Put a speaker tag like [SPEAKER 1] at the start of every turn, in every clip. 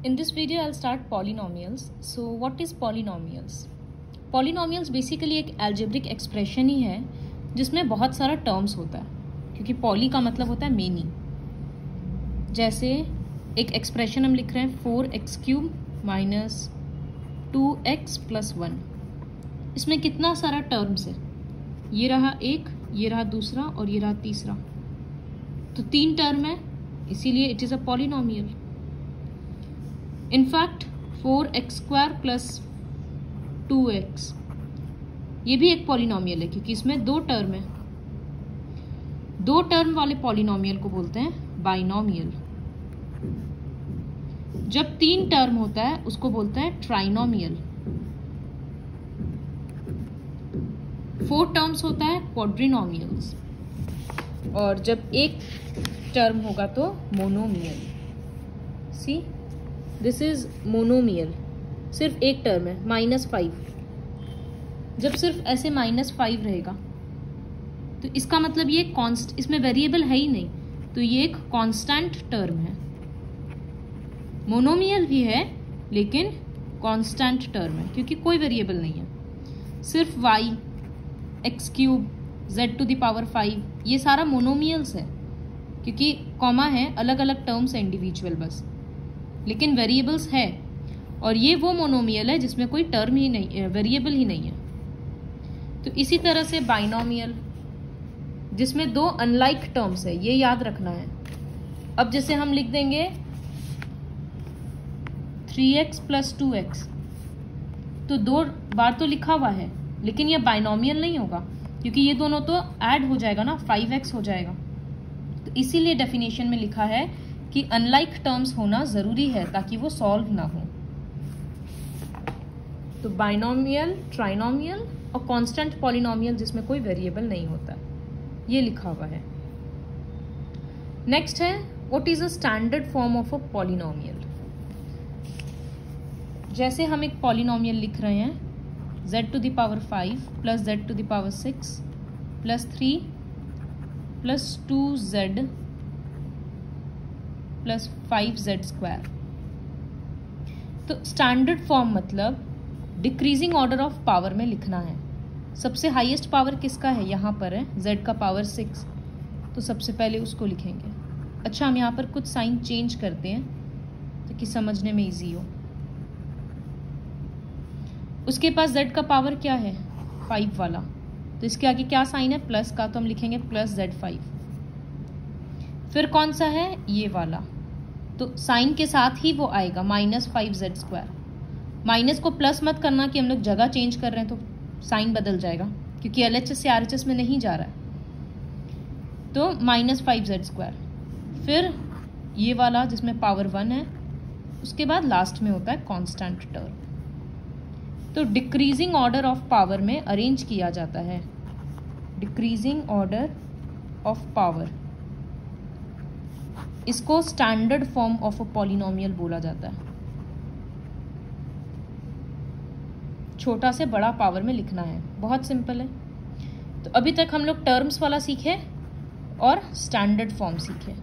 [SPEAKER 1] In this video, I'll start polynomials. So, what is polynomials? Polynomials basically एक algebraic expression ही है जिसमें बहुत सारा terms होता है क्योंकि poly का मतलब होता है many. जैसे एक expression हम लिख रहे हैं four x cube minus two x plus one इसमें कितना सारा टर्म्स है ये रहा एक ये रहा दूसरा और ये रहा तीसरा तो तीन टर्म है इसीलिए it is a polynomial in fact four x square plus two x ये भी एक पॉलिनोमियल है, क्योंकि इसमें दो टर्म है। दो टर्म वाले पॉलिनोमियल को बोलते हैं बाइनोमियल जब तीन टर्म होता है, उसको बोलते हैं ट्राइनोमियल फोर टर्म्स होता है क्वाड्रिनोमियल्स और जब एक टर्म होगा तो monomial see this is monomial सिर्फ़ एक टर्म है माइनस फाइव जब सिर्फ़ ऐसे माइनस फाइव रहेगा तो इसका मतलब ये कॉन्स्ट इसमें वेरिएबल है ही नहीं तो ये एक कांस्टेंट टर्म है। मोनोमियल भी है, लेकिन कांस्टेंट टर्म है, क्योंकि कोई वेरिएबल नहीं है। सिर्फ़ y x cube z to the power five ये सारा मोनोमियल्स है, क्योंकि कॉमा है अलग अलग टर्म्स है इंडिविजुअल बस। लेकिन वेरिएबल्स है। और ये वो मोनोमियल है जिसमें कोई टर्म ही नहीं वेरिएबल ही नहीं है। तो इसी तरह से बाइनोमियल जिसमें दो अनलाइक टर्म्स है, ये याद रखना है। अब जैसे हम लिख देंगे three x plus two x तो दो बार तो लिखा हुआ है, लेकिन ये बाइनोमियल नहीं होगा, क्योंकि ये दोनों तो ऐड हो जाएगा ना फाइव एक्स हो जाएगा। तो इसीलिए डेफिनेशन में लिखा है कि अनलाइक टर्म्स होना ज़रूरी है ताकि वो सॉल्व ना हो। तो बाइनोमियल ट्राइनोमियल और कांस्टेंट पॉलिनोमियल जिसमें कोई वेरिएबल नहीं होता, ये लिखा हुआ है। नेक्स्ट है what is a standard form of a polynomial जैसे हम एक पॉलिनोमियल लिख रहे हैं, z the power 5 plus z to the power 6 plus 3 plus 2z plus five z square तो स्टैंडर्ड फॉर्म मतलब डिक्रीजिंग ऑर्डर ऑफ़ पावर में लिखना है। सबसे हाईएस्ट पावर किसका है? यहाँ पर है जेड का पावर सिक्स तो सबसे पहले उसको लिखेंगे। अच्छा हम यहाँ पर कुछ साइन चेंज करते हैं, ताकि तो समझने में इजी हो। उसके पास जेड का पावर क्या है? फाइव वाला। तो इसके आगे क्या साइन है? प्लस का तो हम लिखेंगे प्लस जेड फाइव फिर कौन सा है? ये वाला। तो साइन के साथ ही वो आएगा minus five z square minus को प्लस मत करना कि हम लोग जगह चेंज कर रहे हैं तो साइन बदल जाएगा, क्योंकि एल से आर में नहीं जा रहा है। तो माइनस फाइव जेड स्क्वायर फिर ये वाला जिसमें पावर वन है, उसके बाद लास्ट में होता है कॉन्स्टेंट टर्म तो डिक्रीजिंग ऑर्डर ऑफ़ पावर में अरेंज किया जाता है। डिक्रीजिंग ऑर्डर ऑफ़ पावर इसको standard form of a polynomial बोला जाता है। छोटा से बड़ा पावर में लिखना है। बहुत सिंपल है। तो अभी तक हम लोग टर्म्स वाला सीखे और स्टैंडर्ड फॉर्म सीखे।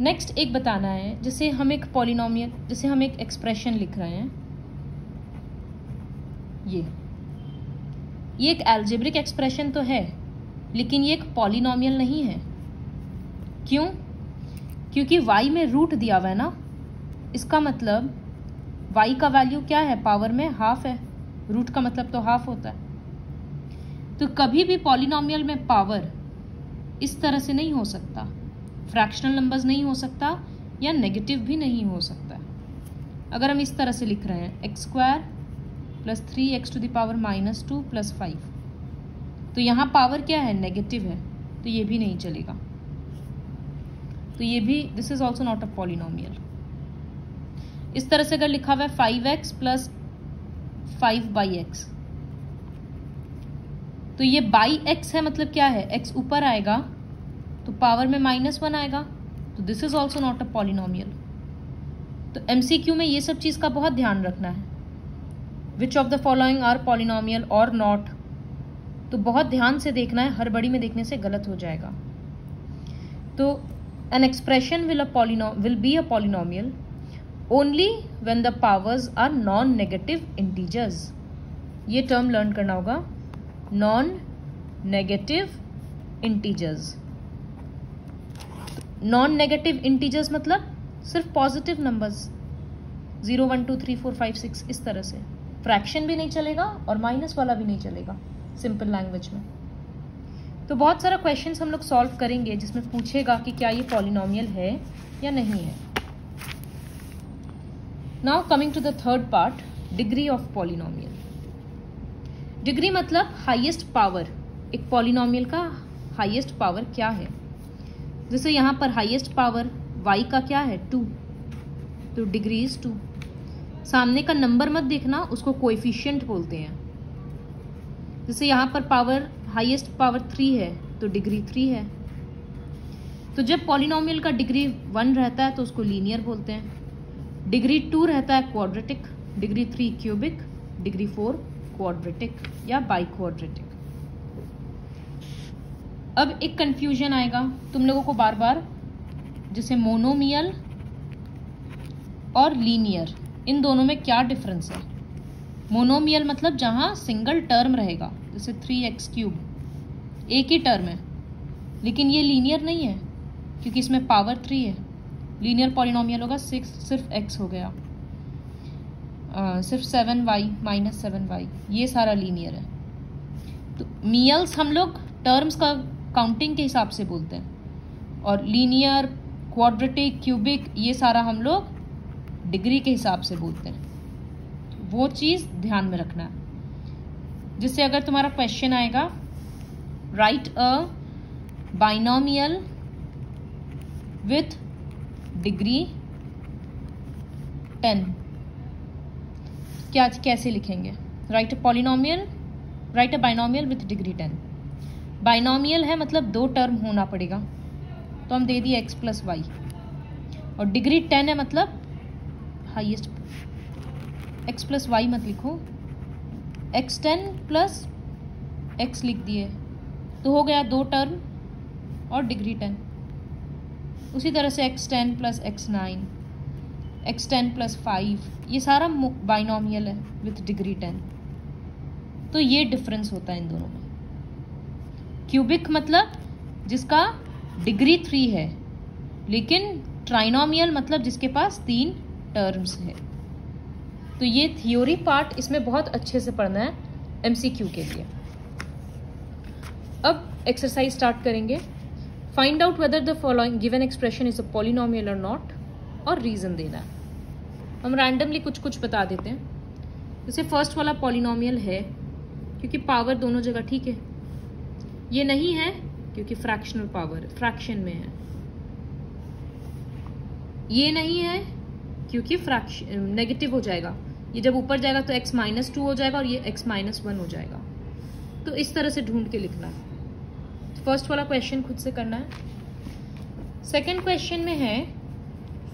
[SPEAKER 1] नेक्स्ट एक बताना है, जैसे हम एक पॉलिनोमियल जैसे हम एक एक्सप्रेशन लिख रहे हैं। ये। ये एक एल्जेब्रिक एक्सप्रेशन तो है, लेकिन ये एक पॉलिनोमियल नहीं है। क्यों? क्योंकि y में रूट दिया हुआ है ना? इसका मतलब y का वैल्यू क्या है? पावर में हाफ़ है। रूट का मतलब तो हाफ़ होता है। तो कभी भी पॉलिनोमियल में पावर इस तरह से नहीं हो सकता। फ्रैक्शनल नंबर्स नहीं हो सकता या नेगेटिव भी नहीं हो सकता। अगर हम इस तरह से लिख रहे हैं x square plus three x to the power minus two plus five तो यहाँ पावर क्या है? नेगेटिव है। तो ये भी नहीं चलेगा। तो ये भी this is also not a polynomial इस तरह से अगर लिखा हुआ है five x plus five by x तो ये बाई एक्स है मतलब क्या है? एक्स ऊपर आएगा तो पावर में माइनस वन आएगा तो this is also not a polynomial तो एमसीक्यू में ये सब चीज़ का बहुत ध्यान रखना है। Which of the following are polynomial और नॉट तो बहुत ध्यान से देखना है, हर बड़ी में देखने से गलत हो जाएगा। तो an expression will a polynom will be a polynomial only when the powers are non negative integers term learn करना होगा। Non negative integers non negative integers मतलब सिर्फ़ positive numbers zero one two three four five six इस तरह से। Fraction भी नहीं चलेगा और माइनस वाला भी नहीं चलेगा। सिंपल लैंग्वेज में। तो बहुत सारा क्वेश्चन हम लोग सॉल्व करेंगे, जिसमें पूछेगा कि क्या ये पॉलिनोमियल है या नहीं है। Now coming to the third part degree of polynomial degree मतलब हाईएस्ट पावर एक पॉलिनोमियल का हाईएस्ट पावर क्या है? जैसे यहाँ पर हाईएस्ट पावर y का क्या है? टू तो डिग्री इज़ टू सामने का नंबर मत देखना, उसको कोएफिशिएंट बोलते हैं। जैसे यहाँ पर पावर हाईएस्ट पावर थ्री है तो डिग्री थ्री है। तो जब पॉलिनोमियल का डिग्री वन रहता है तो उसको लीनियर बोलते हैं। डिग्री टू रहता है quadratic degree three cubic degree four quadratic या बाई क्वाड्रेटिक अब एक कंफ्यूजन आएगा, तुम लोगों को बार बार जैसे मोनोमियल और लीनियर इन दोनों में क्या डिफरेंस है? मोनोमियल मतलब जहाँ सिंगल टर्म रहेगा, जैसे थ्री एक्स क्यूब एक ही टर्म है। लेकिन ये लीनियर नहीं है क्योंकि इसमें पावर थ्री है। लीनियर पॉलिनोमियल होगा सिक्स सिर्फ़ एक्स हो गया। आ, सिर्फ़ seven y minus seven y ये सारा लीनियर है। तो मियल्स हम लोग टर्म्स का काउंटिंग के हिसाब से बोलते हैं। और लीनियर क्वाड्रेटिक क्यूबिक ये सारा हम लोग डिग्री के हिसाब से बोलते हैं। वो चीज़ ध्यान में रखना है। जिससे अगर तुम्हारा क्वेश्चन आएगा write a binomial with degree ten क्या कैसे लिखेंगे? Write a polynomial write a binomial with degree ten binomial है मतलब दो टर्म होना पड़ेगा। तो हम दे दिए एक्स प्लस वाई और डिग्री टेन है मतलब हाईएस्ट एक्स प्लस वाई मत लिखो। एक्स टेन प्लस एक्स लिख दिए। तो हो गया दो टर्म और डिग्री टेन। उसी तरह से x ten plus x nine, x ten plus five, ये सारा बाइनोमियल है विथ डिग्री टेन। तो ये डिफरेंस होता है इन दोनों में। क्यूबिक मतलब जिसका डिग्री थ्री है, लेकिन ट्राइनोमियल मतलब जिसके पास तीन टर्म्स है। तो ये थियोरी पार्ट इसमें बहुत अच्छे से पढ़ना है एमसीक्यू के लिए। एक्सरसाइज स्टार्ट करेंगे। Find out whether the following given expression is a polynomial और नॉट और रीजन देना। हम रैंडमली कुछ कुछ बता देते हैं। जैसे फ़र्स्ट वाला पॉलिनोमियल है, क्योंकि पावर दोनों जगह ठीक है। ये नहीं है, क्योंकि फ्रैक्शनल पावर फ्रैक्शन में है। ये नहीं है, क्योंकि फ्रैक्शन नेगेटिव हो जाएगा। ये जब ऊपर जाएगा तो x माइनस टू हो जाएगा और ये x माइनस वन हो जाएगा। तो इस तरह से ढूंढ के लिखना। है फ़र्स्ट वाला क्वेश्चन खुद से करना है। सेकेंड क्वेश्चन में है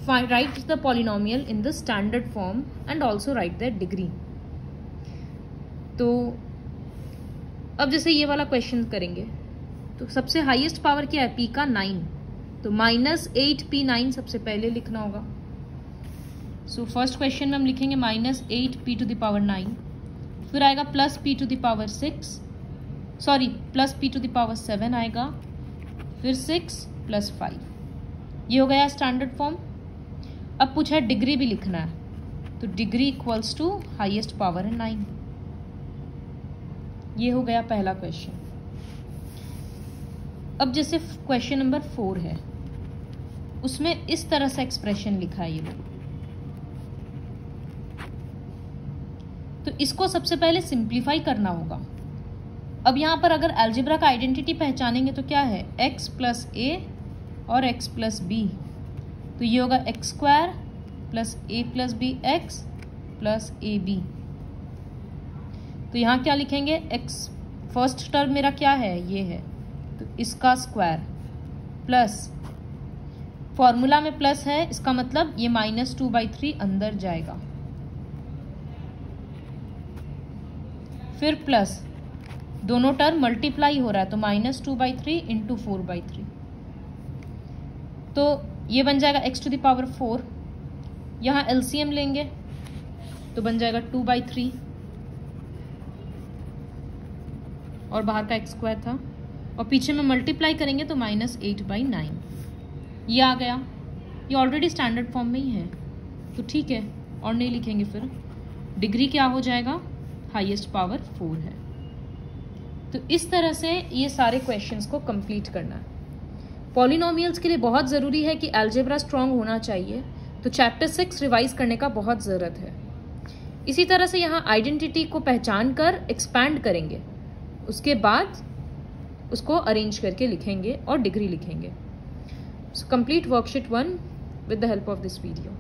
[SPEAKER 1] write the polynomial in the standard form and also write the degree तो अब जैसे ये वाला क्वेश्चन करेंगे। तो सबसे हाईएस्ट पावर क्या है? पी का नाइन तो माइनस एट पी नाइन सबसे पहले लिखना होगा। सो फ़र्स्ट क्वेश्चन में हम लिखेंगे minus eight p to the power nine फिर आएगा plus p to the power six sorry plus p to the power seven आएगा। फिर सिक्स प्लस फाइव ये हो गया स्टैंडर्ड फॉर्म अब पूछा है डिग्री भी लिखना है। तो degree equals to highest power है नाइन ये हो गया पहला क्वेश्चन अब जैसे क्वेश्चन नंबर फोर है। उसमें इस तरह से एक्सप्रेशन लिखा है ये तो इसको सबसे पहले सिंप्लीफाई करना होगा। अब यहाँ पर अगर एल्जिब्रा का आइडेंटिटी पहचानेंगे तो क्या है? X प्लस ए और x प्लस बी तो ये होगा x square plus a plus b x plus a b तो यहाँ क्या लिखेंगे? X फ़र्स्ट टर्म मेरा क्या है? ये है। तो इसका स्क्वायर प्लस फॉर्मूला में प्लस है, इसका मतलब ये माइनस टू बाई थ्री अंदर जाएगा। फिर प्लस दोनों टर्म मल्टीप्लाई हो रहा है तो minus two by three into four by three तो ये बन जाएगा x to the power four यहाँ एलसीएम लेंगे तो बन जाएगा टू बाई थ्री और बाहर का एक्स स्क्वायर था। और पीछे में मल्टीप्लाई करेंगे तो माइनस एट बाई नाइन ये आ गया। ये ऑलरेडी स्टैंडर्ड फॉर्म में ही है। तो ठीक है, और नहीं लिखेंगे फिर। डिग्री क्या हो जाएगा? हाईएस्ट पावर फोर है। तो इस तरह से ये सारे क्वेश्चंस को कंप्लीट करना है। पॉलिनोमियल्स के लिए बहुत ज़रूरी है कि एल्जेब्रा स्ट्रांग होना चाहिए। तो चैप्टर सिक्स रिवाइज करने का बहुत ज़रूरत है। इसी तरह से यहाँ आइडेंटिटी को पहचान कर एक्सपैंड करेंगे। उसके बाद उसको अरेंज करके लिखेंगे और डिग्री लिखेंगे। Complete worksheet one with the help of this video